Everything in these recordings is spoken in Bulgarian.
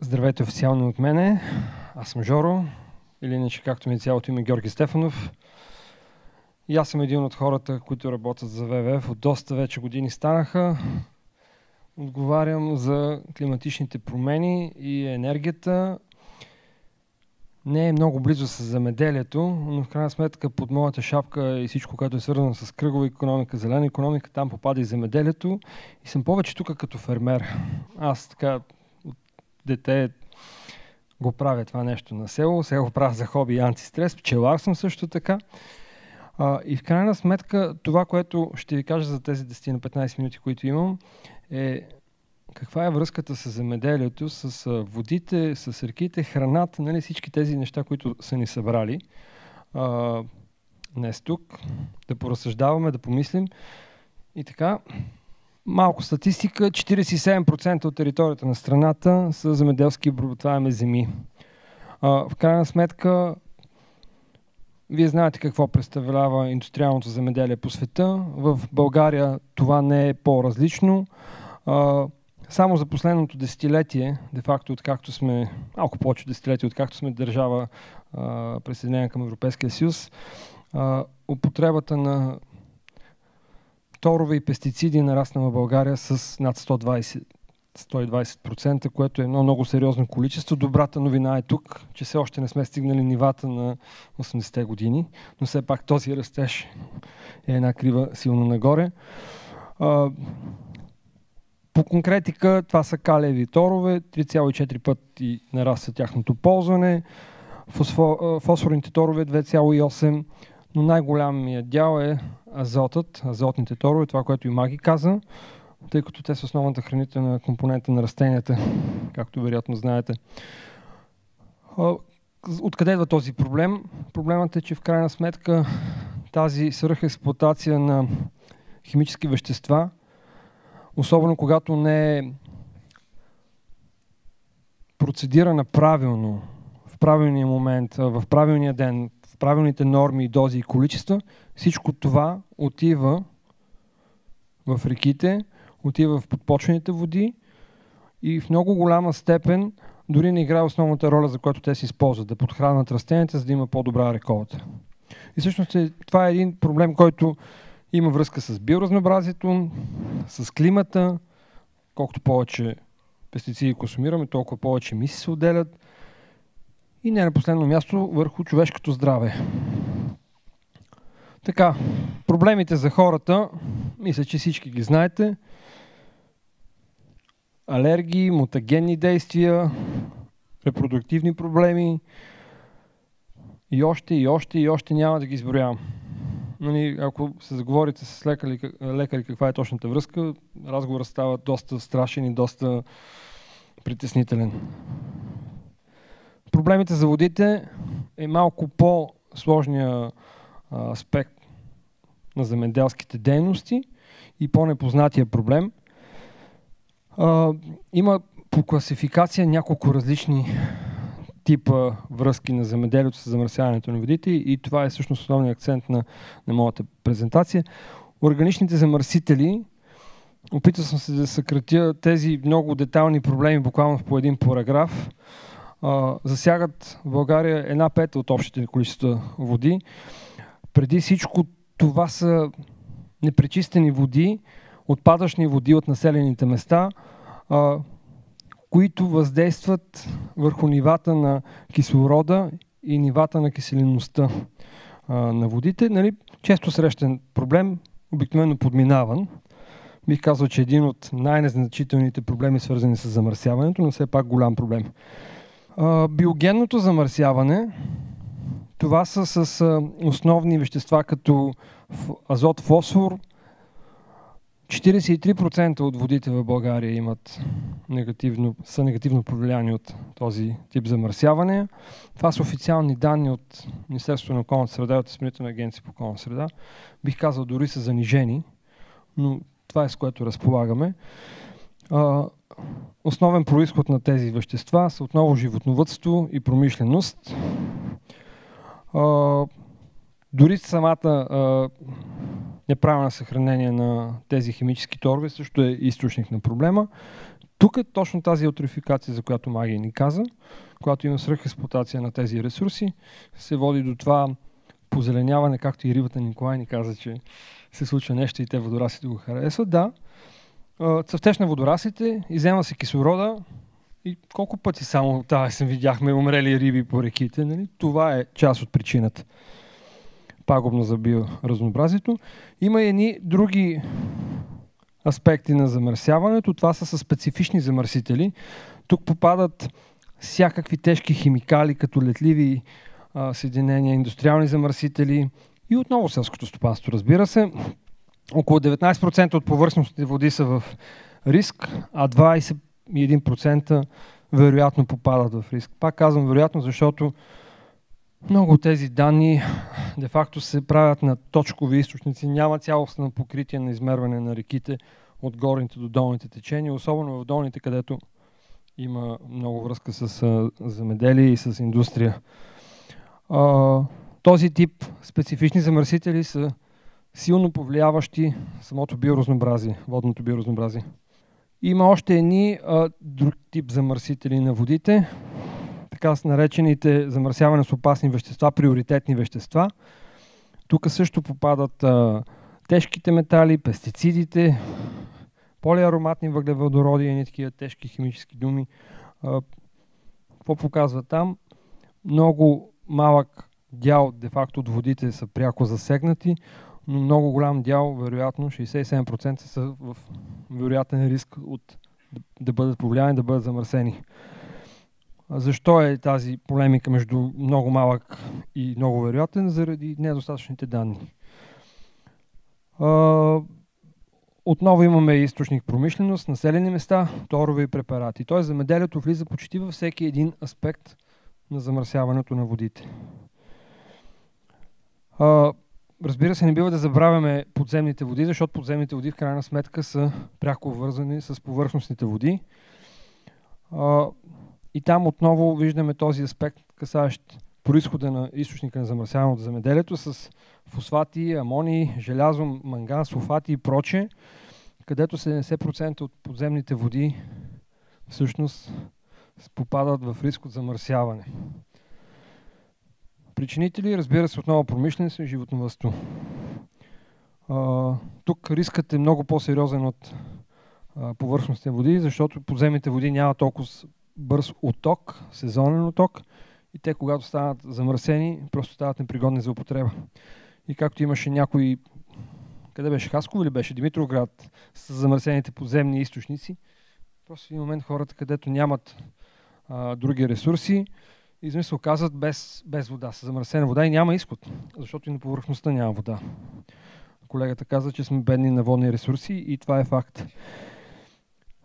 Здравейте официално от мене. Аз съм Жоро, или иначе както ми е цялото име Георги Стефанов. И аз съм един от хората, които работят за ВВФ. От доста вече години станаха. Отговарям за климатичните промени и енергията. Не е много близо с замеделието, но в крайна сметка под моята шапка и всичко, което е свързано с кръгова економика, зелена економика, там попада и земеделието. И съм повече тук като фермер. Аз така дете го правя това нещо на село, сега го правя за хоби и антистрес, пчелар съм също така. А, и в крайна сметка това, което ще ви кажа за тези 10 на 15 минути, които имам, е каква е връзката с земеделието, с водите, с реките, храната, нали, всички тези неща, които са ни събрали а, днес тук, да поразсъждаваме, да помислим. И така, Малко статистика. 47% от територията на страната са земеделски обработваеми земи. В крайна сметка, вие знаете какво представлява индустриалното земеделие по света. В България това не е по-различно. Само за последното десетилетие, де-факто откакто сме, малко повече десетилетие, откакто сме държава присъединена към Европейския съюз, употребата на торове и пестициди нарасна в България с над 120 120%, което е едно много сериозно количество. Добрата новина е тук, че все още не сме стигнали нивата на 80-те години, но все пак този растеж е една крива силно нагоре. По конкретика това са калеви торове, 3,4 пъти нараства тяхното ползване, фосфорните торове 2,8 но най-голямият дял е азотът, азотните торове, това, което и Маги каза, тъй като те са основната хранителна компонента на растенията, както вероятно знаете. Откъде идва този проблем? Проблемът е, че в крайна сметка тази свръхексплуатация на химически вещества, особено когато не е процедирана правилно, в правилния момент, в правилния ден, правилните норми, дози и количества, всичко това отива в реките, отива в подпочвените води и в много голяма степен дори не играе основната роля, за която те се използват, да подхранват растенията, за да има по-добра реколта. И всъщност е, това е един проблем, който има връзка с биоразнообразието, с климата. Колкото повече пестициди консумираме, толкова повече миси се отделят. И не на последно място върху човешкото здраве. Така, проблемите за хората, мисля, че всички ги знаете. Алергии, мутагенни действия, репродуктивни проблеми и още, и още, и още няма да ги изброявам. Нали, ако се заговорите с лекари, лекари каква е точната връзка, разговорът става доста страшен и доста притеснителен. Проблемите за водите е малко по-сложния аспект на земеделските дейности и по-непознатия проблем. А, има по класификация няколко различни типа връзки на земеделието с замърсяването на водите и това е всъщност основният акцент на, на моята презентация. Органичните замърсители, опитал съм се да съкратя тези много детални проблеми буквално по един параграф, засягат в България една пета от общите количества води. Преди всичко това са непречистени води, отпадъчни води от населените места, а, които въздействат върху нивата на кислорода и нивата на киселинността а, на водите. Нали, често срещан проблем, обикновено подминаван. Бих казал, че един от най-незначителните проблеми, свързани с замърсяването, но все пак голям проблем биогенното замърсяване, това са с основни вещества като азот, фосфор. 43% от водите в България имат негативно, са негативно повлияни от този тип замърсяване. Това са официални данни от Министерството на околната среда и от Изпълнителна агенция по околна среда. Бих казал, дори са занижени, но това е с което разполагаме. Основен происход на тези вещества са отново животновътство и промишленост. А, дори самата а, неправилно съхранение на тези химически торове също е източник на проблема. тук е точно тази еутрификация, за която Магия ни каза, когато има свръхексплуатация на тези ресурси, се води до това позеленяване, както и рибата Николай ни каза, че се случва нещо и те водорасите го харесват. Да, цъфтеж на водорасите, изема се кислорода и колко пъти само тази съм видяхме умрели риби по реките. Нали? Това е част от причината пагубно за биоразнообразието. Има и едни други аспекти на замърсяването. Това са със специфични замърсители. Тук попадат всякакви тежки химикали, като летливи а, съединения, индустриални замърсители и отново селското стопанство, разбира се. Около 19% от повърхностните води са в риск, а 21% вероятно попадат в риск. Пак казвам вероятно, защото много от тези данни де-факто се правят на точкови източници. Няма цялостно покритие на измерване на реките от горните до долните течения, особено в долните, където има много връзка с земеделие и с индустрия. Този тип специфични замърсители са силно повлияващи самото биоразнообразие, водното биоразнообразие. Има още едни а, друг тип замърсители на водите, така с наречените замърсяване с опасни вещества, приоритетни вещества. Тук също попадат а, тежките метали, пестицидите, полиароматни въглеводороди и такива тежки химически думи. А, какво показва там? Много малък дял де-факто от водите са пряко засегнати, но много голям дял, вероятно 67% са в вероятен риск от да бъдат повлияни, да бъдат замърсени. Защо е тази полемика между много малък и много вероятен? Заради недостатъчните данни. Отново имаме източник промишленост, населени места, торове и препарати. Тоест замеделието влиза почти във всеки един аспект на замърсяването на водите. Разбира се, не бива да забравяме подземните води, защото подземните води в крайна сметка са пряко вързани с повърхностните води. И там отново виждаме този аспект, касаещ происхода на източника на замърсяване от земеделието с фосфати, амони, желязо, манган, сулфати и проче, където 70% от подземните води всъщност попадат в риск от замърсяване. Причинители, разбира се, отново промишленост и животновъдство. тук рискът е много по-сериозен от повърхностните води, защото подземните води няма толкова бърз отток, сезонен отток и те, когато станат замърсени, просто стават непригодни за употреба. И както имаше някой, къде беше Хасково или беше Димитровград, с замърсените подземни източници, просто в един момент хората, където нямат а, други ресурси, изведнъж се оказват без, без вода, с замърсена вода и няма изход, защото и на повърхността няма вода. Колегата каза, че сме бедни на водни ресурси и това е факт.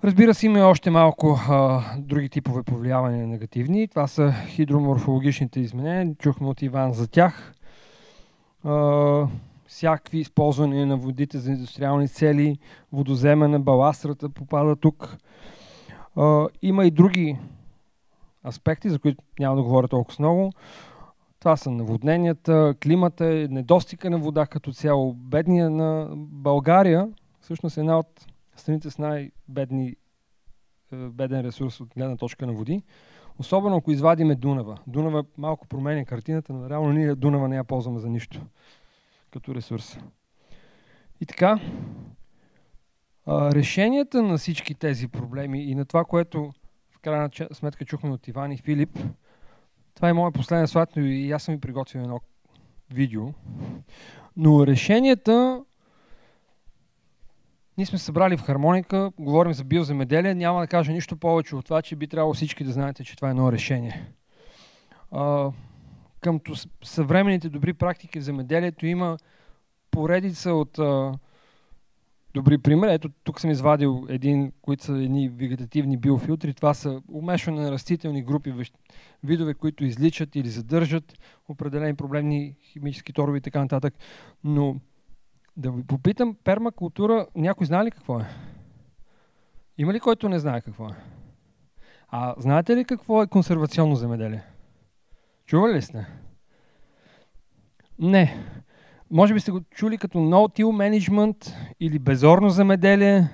Разбира се, има още малко а, други типове повлиявания негативни. Това са хидроморфологичните изменения. Чухме от Иван за тях. А, всякакви използвания на водите за индустриални цели, водоземане, баластрата попада тук. А, има и други аспекти, за които няма да говоря толкова много. Това са наводненията, климата, недостига на вода като цяло. Бедния на България, всъщност е една от страните с най-бедни е, беден ресурс от гледна точка на води. Особено ако извадиме Дунава. Дунава малко променя картината, но реално ние Дунава не я ползваме за нищо като ресурс. И така, решенията на всички тези проблеми и на това, което крайна сметка чухме от Иван и Филип, това е моят последен слайд, но и аз съм ви приготвил едно видео. Но решенията ние сме събрали в хармоника, говорим за биоземеделие, няма да кажа нищо повече от това, че би трябвало всички да знаете, че това е едно решение. Към съвременните добри практики в земеделието има поредица от а, добри примери. Ето тук съм извадил един, които са едни вегетативни биофилтри. Това са умешване на растителни групи, видове, които изличат или задържат определени проблемни химически торове и така нататък. Но да ви попитам, пермакултура, някой знае ли какво е? Има ли който не знае какво е? А знаете ли какво е консервационно земеделие? Чували ли сте? Не. Може би сте го чули като no-till management или безорно земеделие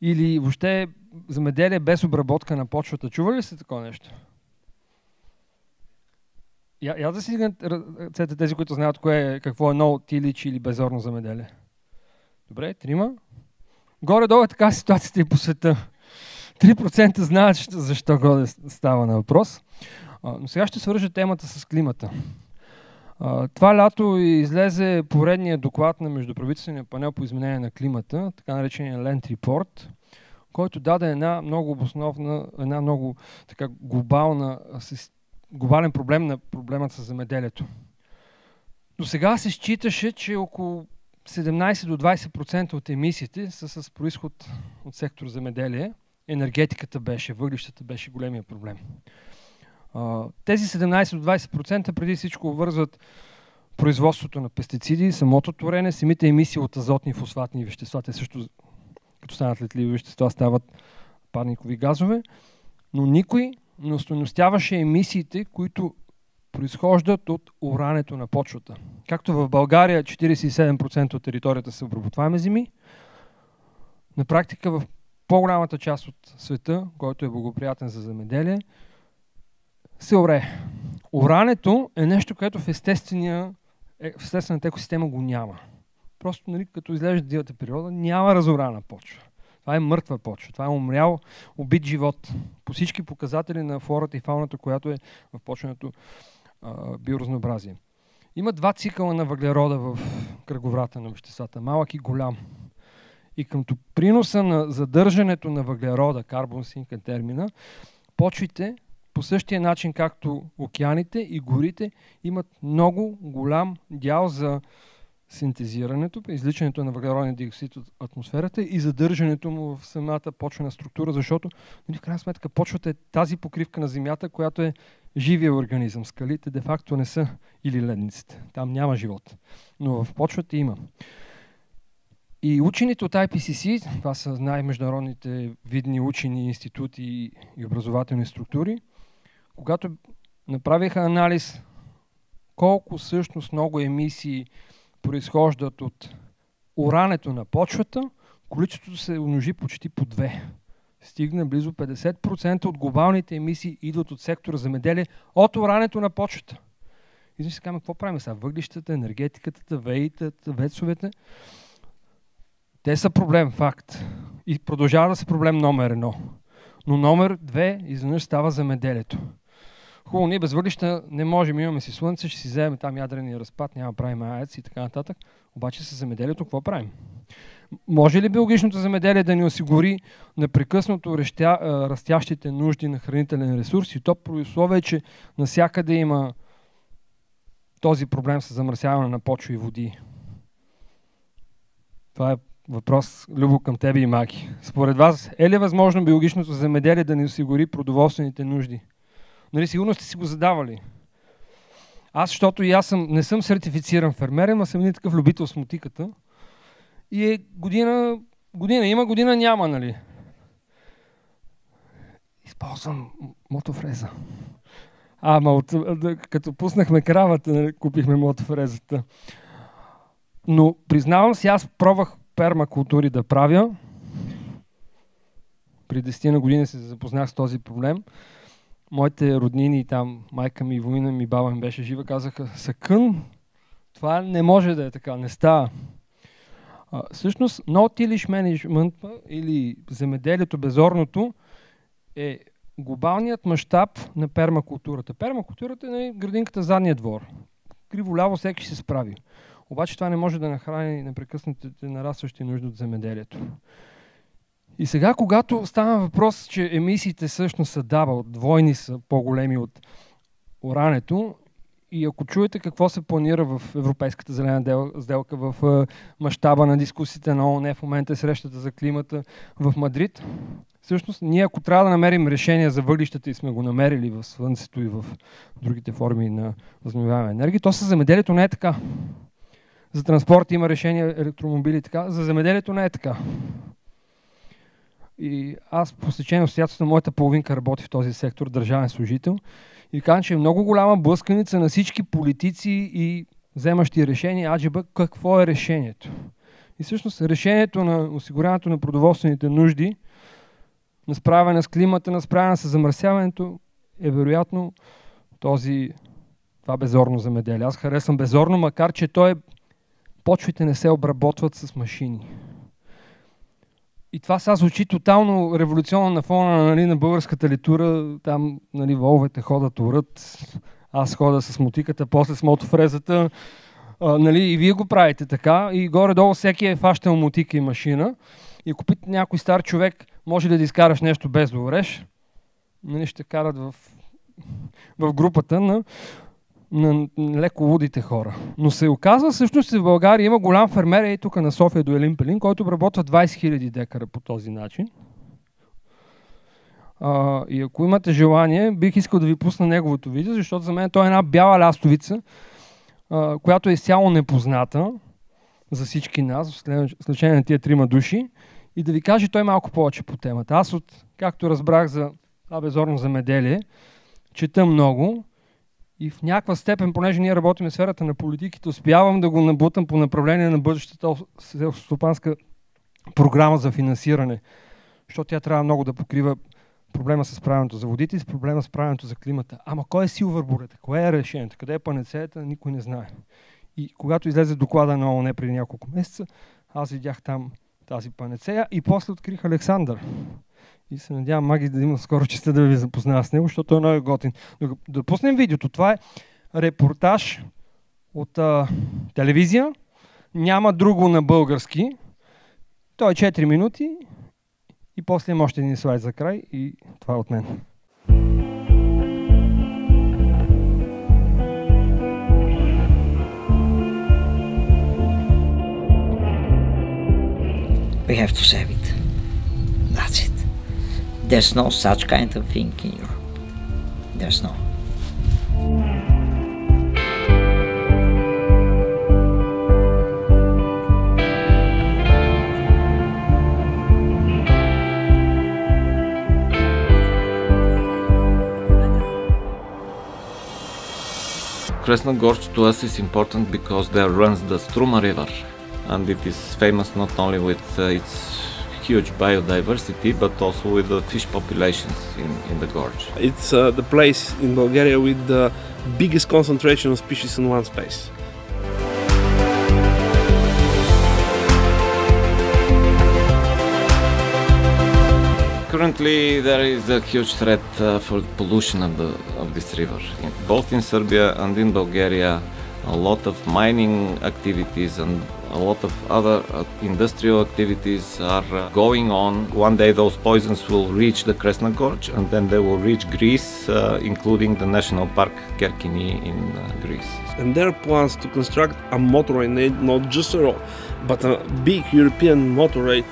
или въобще замеделие без обработка на почвата. Чували ли сте такова нещо? Я, я да си дигнат ръцете тези, които знаят кое какво е тилич или безорно замеделие. Добре, трима. Горе-долу е така ситуацията и по света. 3% знаят защо годе става на въпрос. Но сега ще свържа темата с климата. Това лято излезе поредния доклад на Междуправителствения панел по изменение на климата, така наречения Land Report, който даде една много обосновна, една много така глобална, глобален проблем на проблемата с земеделието. До сега се считаше, че около 17 до 20% от емисиите са с происход от сектор земеделие. Енергетиката беше, въглищата беше големия проблем. Тези 17 до 20% преди всичко вързват производството на пестициди, самото торене, самите емисии от азотни и фосфатни вещества. Те също, като станат летливи вещества, стават парникови газове. Но никой не устойностяваше емисиите, които произхождат от урането на почвата. Както в България 47% от територията са обработваеми земи, на практика в по-голямата част от света, който е благоприятен за земеделие, се оре. Орането е нещо, което в, естествения, е, в естествената екосистема го няма. Просто, нали, като излежда дивата природа, няма разорана почва. Това е мъртва почва. Това е умрял, убит живот. По всички показатели на флората и фауната, която е в почвеното биоразнообразие. Има два цикъла на въглерода в кръговрата на веществата. Малък и голям. И къмто приноса на задържането на въглерода, карбон синк е термина, почвите по същия начин, както океаните и горите, имат много голям дял за синтезирането, изличането на въглероден диоксид от атмосферата и задържането му в самата почвена структура, защото нали, в крайна сметка почвата е тази покривка на Земята, която е живия организъм. Скалите де-факто не са или ледниците. Там няма живот. Но в почвата има. И учените от IPCC, това са най-международните видни учени, институти и образователни структури, когато направиха анализ колко всъщност много емисии произхождат от урането на почвата, количеството се умножи почти по две. Стигна близо 50% от глобалните емисии идват от сектора земеделие от урането на почвата. И си казваме, какво правим сега? Въглищата, енергетиката, веитата, вецовете. Те са проблем, факт. И продължава да са проблем номер едно. Но номер две изведнъж става земеделието. Хубаво, ние без въглища не можем, имаме си слънце, ще си вземем там ядрения разпад, няма правим аец и така нататък. Обаче с земеделието какво правим? Може ли биологичното земеделие да ни осигури непрекъснато растя, растящите нужди на хранителен ресурс и то при условие, че насякъде има този проблем с замърсяване на почва и води? Това е въпрос, Любо, към тебе и Маки. Според вас, е ли възможно биологичното земеделие да ни осигури продоволствените нужди? Нали, сигурно сте си го задавали. Аз, защото и аз съм, не съм сертифициран фермер, ама съм един такъв любител с мотиката. И е година, година има, година няма, нали? Използвам мотофреза. Ама от, като пуснахме кравата, нали, купихме мотофрезата. Но признавам си, аз пробвах пермакултури да правя. При 10 на години се запознах с този проблем моите роднини там, майка ми, война ми, баба ми беше жива, казаха, Съкън, това не може да е така, не става. А, всъщност, no-tillage management или земеделието безорното е глобалният мащаб на пермакултурата. Пермакултурата е на градинката задния двор. Криво-ляво всеки ще се справи. Обаче това не може да нахрани непрекъснатите нарастващи нужди от земеделието. И сега, когато става въпрос, че емисиите всъщност са дава, двойни са по-големи от урането, и ако чуете какво се планира в Европейската зелена сделка, в мащаба на дискусите на ООН, в момента е срещата за климата в Мадрид, всъщност ние ако трябва да намерим решение за въглищата и сме го намерили в Слънцето и в другите форми на възобновяема енергия, то със земеделието не е така. За транспорт има решение, електромобили така. За земеделието не е така. И аз по стечение обстоятелството моята половинка работи в този сектор, държавен служител. И казвам, че е много голяма блъсканица на всички политици и вземащи решения, аджиба, какво е решението. И всъщност решението на осигуряването на продоволствените нужди на справяне с климата, на справяне с замърсяването, е вероятно този, това безорно земеделие. Аз харесвам безорно, макар че той почвите не се обработват с машини. И това сега звучи тотално революционно на фона нали, на българската литура. Там нали, воловете ходят, урат, аз хода с мотиката, после с мотофрезата. А, нали, и вие го правите така. И горе-долу всеки е фащал мотика и машина. И ако питате някой стар човек, може ли да изкараш нещо без да ореш, нали, ще карат в, в групата на, на леко лудите хора. Но се оказва всъщност, че в България има голям фермер, и тук на София до Елин Пелин, който обработва 20 000 декара по този начин. А, и ако имате желание, бих искал да ви пусна неговото видео, защото за мен той е една бяла лястовица, а, която е изцяло непозната за всички нас, в случайно на тия трима души, и да ви каже той малко повече по темата. Аз от, както разбрах за това безорно замеделие, чета много и в някаква степен, понеже ние работим в сферата на политиките, успявам да го набутам по направление на бъдещата селскостопанска програма за финансиране, защото тя трябва много да покрива проблема с правенето за водите и с проблема с правенето за климата. Ама кой е силвър бурета? Кое е решението? Къде е панецеята? Никой не знае. И когато излезе доклада на ООН преди няколко месеца, аз видях там тази панецея и после открих Александър. И се надявам Маги да има скоро честа да ви запозная с него, защото е много готин. Да, да пуснем видеото. Това е репортаж от а, телевизия. Няма друго на български. Той е 4 минути и после има още един слайд за край и това е от мен. We have to save it. That's it. There's no such kind of thing in Europe. There's no. Kresna Gorge to us is important because there runs the Struma River and it is famous not only with uh, its huge biodiversity but also with the fish populations in, in the gorge. It's uh, the place in Bulgaria with the biggest concentration of species in one space. Currently, there is a huge threat uh, for pollution of, the, of this river. Both in Serbia and in Bulgaria, a lot of mining activities and a lot of other uh, industrial activities are uh, going on. One day those poisons will reach the Kresna Gorge and then they will reach Greece, uh, including the national park Kerkini in uh, Greece. And there are plans to construct a motorway, not just a road, but a big European motorway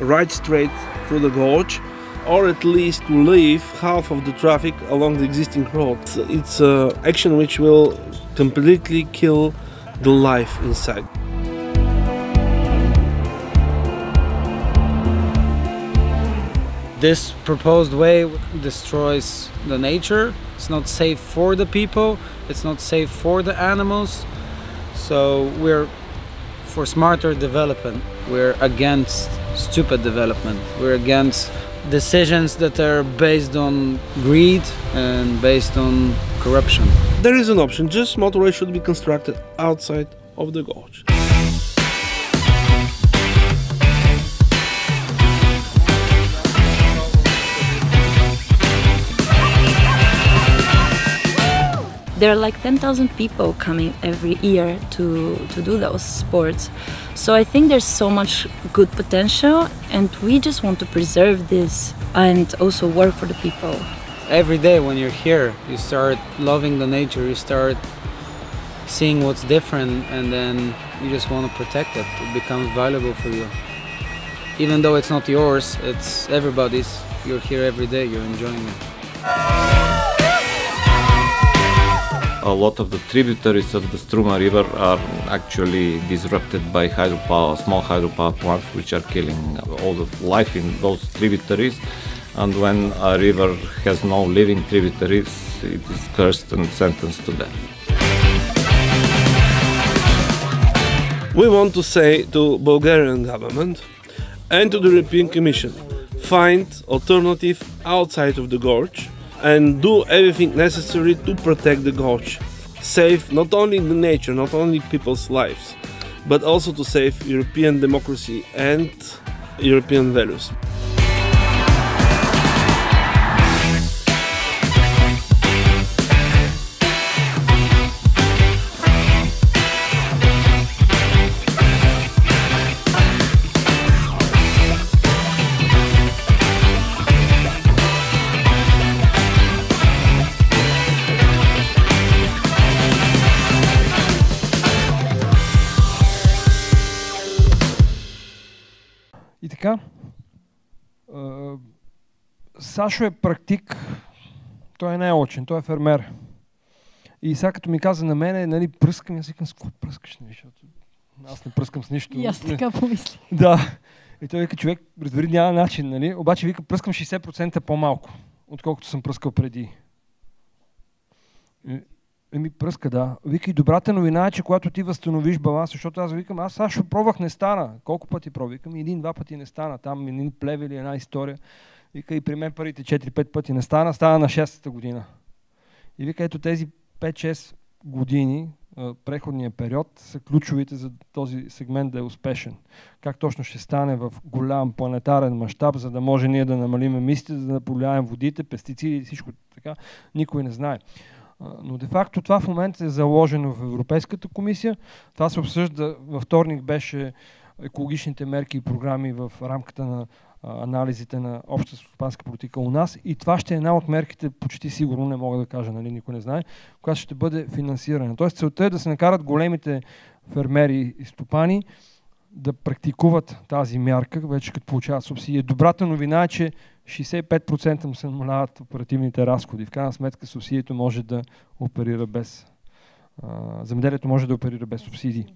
right straight through the gorge or at least to leave half of the traffic along the existing road. It's an action which will completely kill the life inside. This proposed way destroys the nature. It's not safe for the people. It's not safe for the animals. So we're for smarter development. We're against stupid development. We're against decisions that are based on greed and based on corruption. There is an option, just motorway should be constructed outside of the gorge. There are like 10,000 people coming every year to, to do those sports. So I think there's so much good potential and we just want to preserve this and also work for the people. Every day when you're here, you start loving the nature, you start seeing what's different and then you just want to protect it. It becomes valuable for you. Even though it's not yours, it's everybody's. You're here every day, you're enjoying it a lot of the tributaries of the Struma River are actually disrupted by hydropower, small hydropower plants, which are killing all the life in those tributaries. And when a river has no living tributaries, it is cursed and sentenced to death. We want to say to Bulgarian government and to the European Commission, find alternative outside of the gorge and do everything necessary to protect the gorge. Save not only the nature, not only people's lives, but also to save European democracy and European values. Така, Сашо е практик, той не е учен, той е фермер. И сега като ми каза на мене, нали, пръскам, аз викам, с какво пръскаш, нали, защото аз не пръскам с нищо. И аз така помислих. Да. И той вика, човек, разбери, няма начин, нали? Обаче вика, пръскам 60% по-малко, отколкото съм пръскал преди. Еми, пръска, да. Вика, добрата новина е, че когато ти възстановиш баланс, защото аз викам, аз сега ще пробвах, не стана. Колко пъти пробвам? Един-два пъти не стана. Там един плеве или една история. Вика, и при мен първите 4-5 пъти не стана, стана на 6-та година. И вика, ето тези 5-6 години, преходния период, са ключовите за този сегмент да е успешен. Как точно ще стане в голям планетарен мащаб, за да може ние да намалим емисиите, да повлияем водите, пестициди и всичко така, никой не знае. Но де-факто това в момента е заложено в Европейската комисия. Това се обсъжда, във вторник беше екологичните мерки и програми в рамката на анализите на обща стопанска политика у нас. И това ще е една от мерките, почти сигурно, не мога да кажа, нали, никой не знае, която ще бъде финансирана. Тоест целта е да се накарат големите фермери и стопани да практикуват тази мярка, вече като получават субсидия. Добрата новина е, че 65% му се намаляват оперативните разходи. В крайна сметка субсидието може да оперира без... А, земеделието може да оперира без субсидии.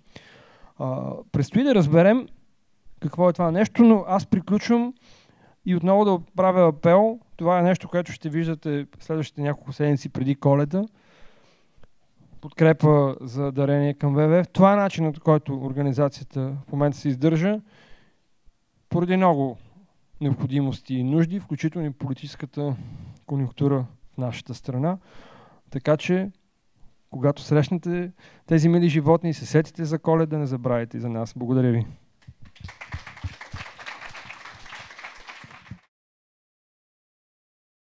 А, предстои да разберем какво е това нещо, но аз приключвам и отново да правя апел. Това е нещо, което ще виждате следващите няколко седмици преди коледа. Подкрепа за дарение към ВВФ. Това е начинът, който организацията в момента се издържа. Поради много необходимости и нужди, включително и политическата конюнктура в нашата страна. Така че, когато срещнете тези мили животни и се сетите за коледа, не забравяйте и за нас. Благодаря ви.